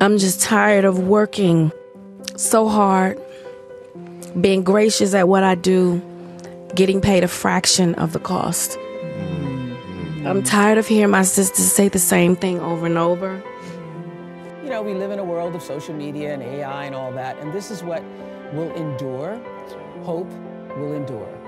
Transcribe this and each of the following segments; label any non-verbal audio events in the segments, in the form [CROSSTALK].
I'm just tired of working so hard, being gracious at what I do, getting paid a fraction of the cost. I'm tired of hearing my sisters say the same thing over and over. You know, we live in a world of social media and AI and all that, and this is what will endure. Hope will endure.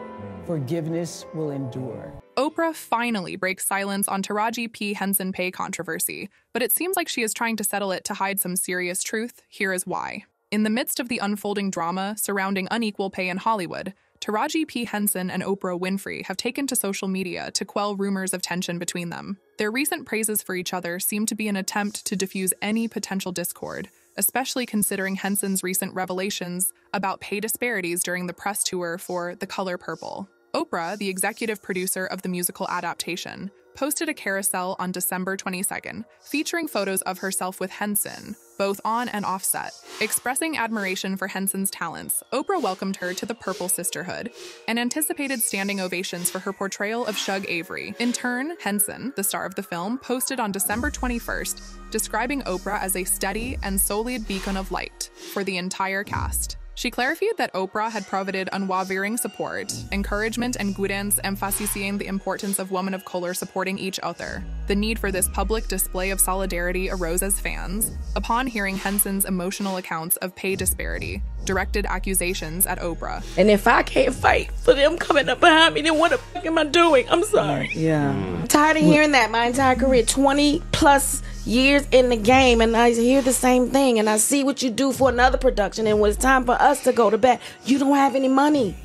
Forgiveness will endure. Oprah finally breaks silence on Taraji P. Henson pay controversy, but it seems like she is trying to settle it to hide some serious truth. Here is why. In the midst of the unfolding drama surrounding unequal pay in Hollywood, Taraji P. Henson and Oprah Winfrey have taken to social media to quell rumors of tension between them. Their recent praises for each other seem to be an attempt to diffuse any potential discord, especially considering Henson's recent revelations about pay disparities during the press tour for The Color Purple. Oprah, the executive producer of the musical adaptation, posted a carousel on December 22nd, featuring photos of herself with Henson, both on and off set. Expressing admiration for Henson's talents, Oprah welcomed her to the Purple Sisterhood and anticipated standing ovations for her portrayal of Shug Avery. In turn, Henson, the star of the film, posted on December 21st, describing Oprah as a steady and solid beacon of light for the entire cast. She clarified that Oprah had provided unwavering support, encouragement, and guidance, emphasizing the importance of women of color supporting each other. The need for this public display of solidarity arose as fans, upon hearing Henson's emotional accounts of pay disparity, directed accusations at Oprah. And if I can't fight for them coming up behind me, then what the fuck am I doing? I'm sorry. Yeah. I'm tired of hearing that my entire career, 20 plus years in the game, and I hear the same thing. And I see what you do for another production, and when it's time for us to go to bed, you don't have any money.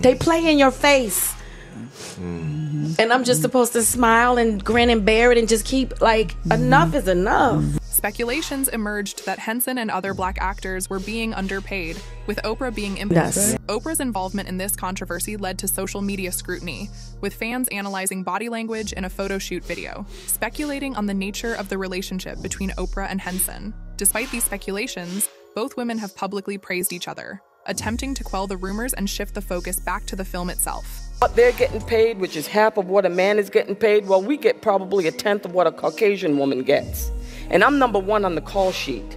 They play in your face. Mm. Mm-hmm. And I'm just supposed to smile and grin and bear it and just keep like, mm-hmm. enough is enough. Speculations emerged that Henson and other black actors were being underpaid, with Oprah being implicit. Yes. Oprah's involvement in this controversy led to social media scrutiny, with fans analyzing body language in a photo shoot video, speculating on the nature of the relationship between Oprah and Henson. Despite these speculations, both women have publicly praised each other, attempting to quell the rumors and shift the focus back to the film itself. What they're getting paid, which is half of what a man is getting paid, well, we get probably a tenth of what a Caucasian woman gets. And I'm number one on the call sheet.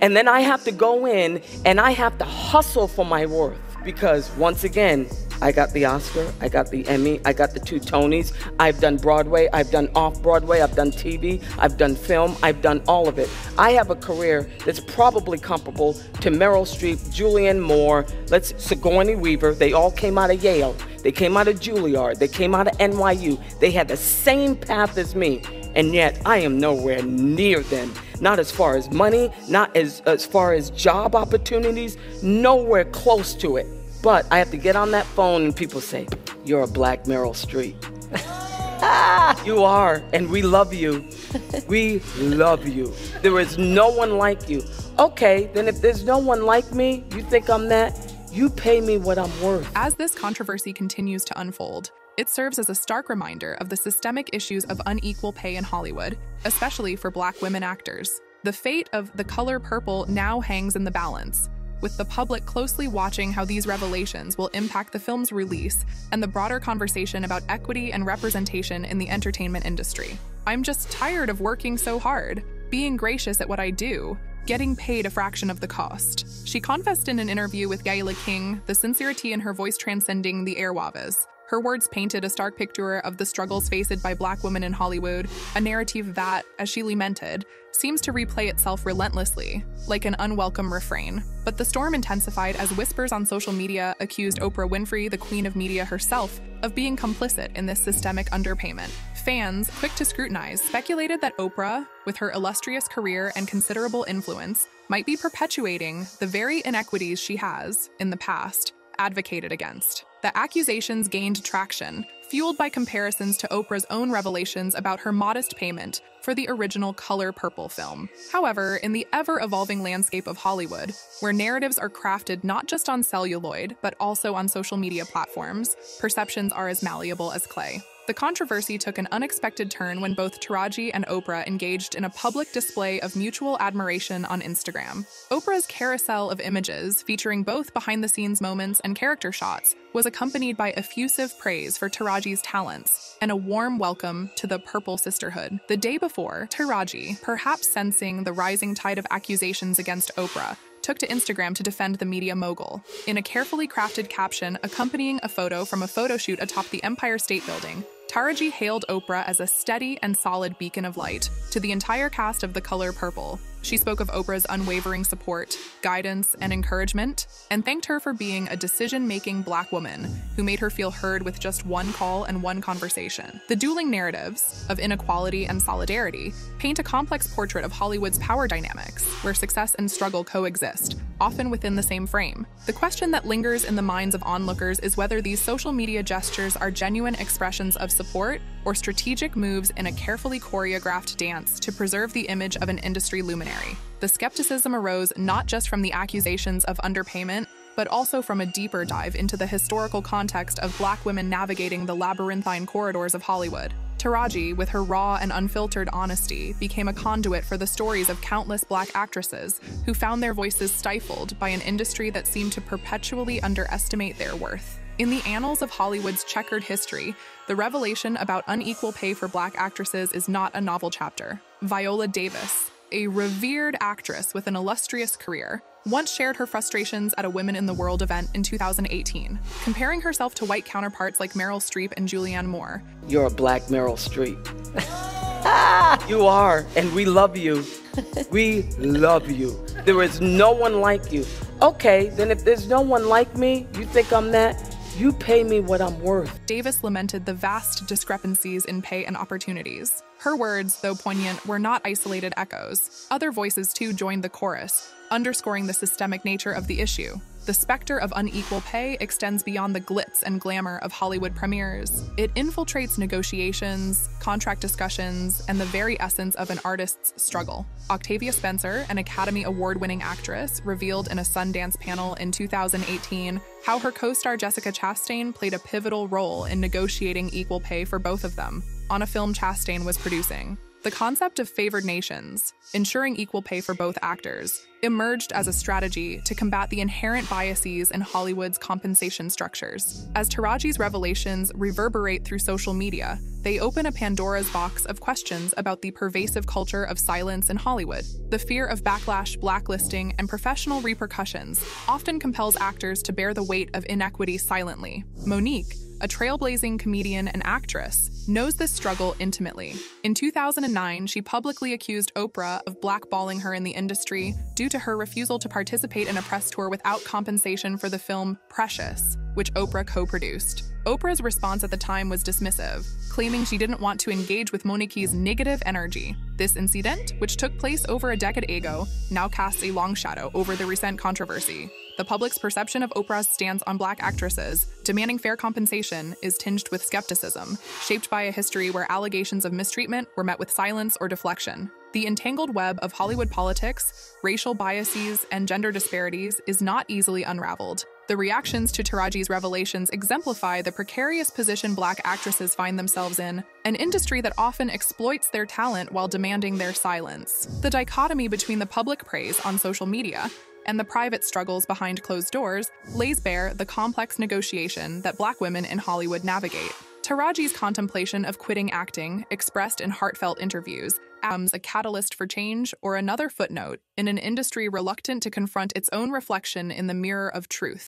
And then I have to go in and I have to hustle for my worth because, once again, I got the Oscar, I got the Emmy, I got the two Tonys. I've done Broadway, I've done off Broadway, I've done TV, I've done film, I've done all of it. I have a career that's probably comparable to Meryl Streep, Julianne Moore, let's Sigourney Weaver. They all came out of Yale. They came out of Juilliard. They came out of NYU. They had the same path as me, and yet I am nowhere near them. Not as far as money, not as, as far as job opportunities, nowhere close to it. But I have to get on that phone and people say, You're a black Meryl Streep. [LAUGHS] you are, and we love you. [LAUGHS] We love you. There is no one like you. Okay, then if there's no one like me, you think I'm that? You pay me what I'm worth. As this controversy continues to unfold, it serves as a stark reminder of the systemic issues of unequal pay in Hollywood, especially for black women actors. The fate of The Color Purple now hangs in the balance, with the public closely watching how these revelations will impact the film's release and the broader conversation about equity and representation in the entertainment industry. I'm just tired of working so hard, being gracious at what I do, getting paid a fraction of the cost. She confessed in an interview with Gayle King, the sincerity in her voice transcending the airwaves. Her words painted a stark picture of the struggles faced by black women in Hollywood, a narrative that, as she lamented, seems to replay itself relentlessly, like an unwelcome refrain. But the storm intensified as whispers on social media accused Oprah Winfrey, the queen of media herself, of being complicit in this systemic underpayment. Fans, quick to scrutinize, speculated that Oprah, with her illustrious career and considerable influence, might be perpetuating the very inequities she has, in the past, advocated against. The accusations gained traction, fueled by comparisons to Oprah's own revelations about her modest payment for the original Color Purple film. However, in the ever evolving landscape of Hollywood, where narratives are crafted not just on celluloid, but also on social media platforms, perceptions are as malleable as clay. The controversy took an unexpected turn when both Taraji and Oprah engaged in a public display of mutual admiration on Instagram. Oprah's carousel of images, featuring both behind the scenes moments and character shots, was accompanied by effusive praise for Taraji's talents and a warm welcome to the Purple Sisterhood. The day before, Taraji, perhaps sensing the rising tide of accusations against Oprah, took to Instagram to defend the media mogul. In a carefully crafted caption accompanying a photo from a photo shoot atop the Empire State Building, Taraji hailed Oprah as a steady and solid beacon of light to the entire cast of The Color Purple. She spoke of Oprah's unwavering support, guidance, and encouragement, and thanked her for being a decision making black woman who made her feel heard with just one call and one conversation. The dueling narratives of inequality and solidarity paint a complex portrait of Hollywood's power dynamics, where success and struggle coexist, often within the same frame. The question that lingers in the minds of onlookers is whether these social media gestures are genuine expressions of support or strategic moves in a carefully choreographed dance to preserve the image of an industry luminary. The skepticism arose not just from the accusations of underpayment, but also from a deeper dive into the historical context of black women navigating the labyrinthine corridors of Hollywood. Taraji, with her raw and unfiltered honesty, became a conduit for the stories of countless black actresses who found their voices stifled by an industry that seemed to perpetually underestimate their worth. In the annals of Hollywood's checkered history, the revelation about unequal pay for black actresses is not a novel chapter. Viola Davis, a revered actress with an illustrious career, once shared her frustrations at a Women in the World event in 2018, comparing herself to white counterparts like Meryl Streep and Julianne Moore. You're a black Meryl Streep. [LAUGHS] you are, and we love you. [LAUGHS] We love you. There is no one like you. Okay, then if there's no one like me, you think I'm that? You pay me what I'm worth. Davis lamented the vast discrepancies in pay and opportunities. Her words, though poignant, were not isolated echoes. Other voices too joined the chorus, underscoring the systemic nature of the issue. The specter of unequal pay extends beyond the glitz and glamour of Hollywood premieres. It infiltrates negotiations, contract discussions, and the very essence of an artist's struggle. Octavia Spencer, an Academy Award winning actress, revealed in a Sundance panel in 2018 how her co star Jessica Chastain played a pivotal role in negotiating equal pay for both of them on a film Chastain was producing. The concept of favored nations, ensuring equal pay for both actors, emerged as a strategy to combat the inherent biases in Hollywood's compensation structures. As Taraji's revelations reverberate through social media, they open a Pandora's box of questions about the pervasive culture of silence in Hollywood. The fear of backlash, blacklisting, and professional repercussions often compels actors to bear the weight of inequity silently. Mo'Nique, a trailblazing comedian and actress, knows this struggle intimately. In 2009, she publicly accused Oprah of blackballing her in the industry due to her refusal to participate in a press tour without compensation for the film Precious, which Oprah co produced. Oprah's response at the time was dismissive, claiming she didn't want to engage with Mo'Nique's negative energy. This incident, which took place over a decade ago, now casts a long shadow over the recent controversy. The public's perception of Oprah's stance on black actresses, demanding fair compensation, is tinged with skepticism, shaped by a history where allegations of mistreatment were met with silence or deflection. The entangled web of Hollywood politics, racial biases, and gender disparities is not easily unraveled. The reactions to Taraji's revelations exemplify the precarious position black actresses find themselves in, an industry that often exploits their talent while demanding their silence. The dichotomy between the public praise on social media and the private struggles behind closed doors lays bare the complex negotiation that black women in Hollywood navigate. Taraji's contemplation of quitting acting, expressed in heartfelt interviews, becomes a catalyst for change or another footnote in an industry reluctant to confront its own reflection in the mirror of truth.